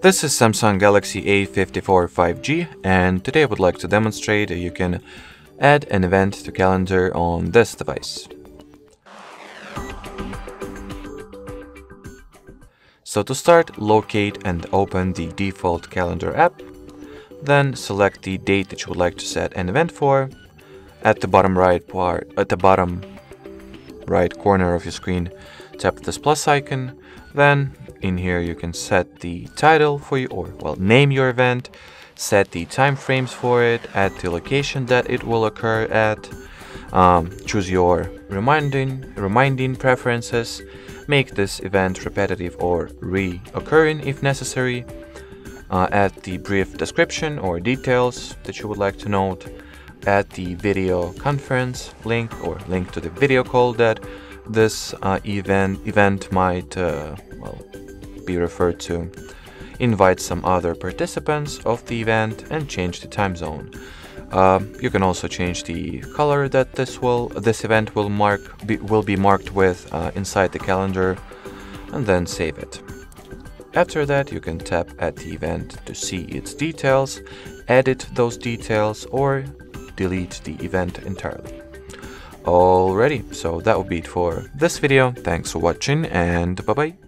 This is Samsung Galaxy A54 5G and today I would like to demonstrate you can add an event to calendar on this device. So to start, locate and open the default calendar app, then select the date that you would like to set an event for. At the bottom right part, at the bottom right corner of your screen, tap this plus icon, then in here you can set the title for you or well name your event set the time frames for it add the location that it will occur at um, choose your reminding reminding preferences make this event repetitive or reoccurring if necessary uh, add the brief description or details that you would like to note add the video conference link or link to the video call that this uh, event event might uh, well be referred to. Invite some other participants of the event and change the time zone. Uh, you can also change the color that this will this event will mark be, will be marked with uh, inside the calendar, and then save it. After that, you can tap at the event to see its details, edit those details, or delete the event entirely. Alrighty, so that will be it for this video. Thanks for watching and bye bye.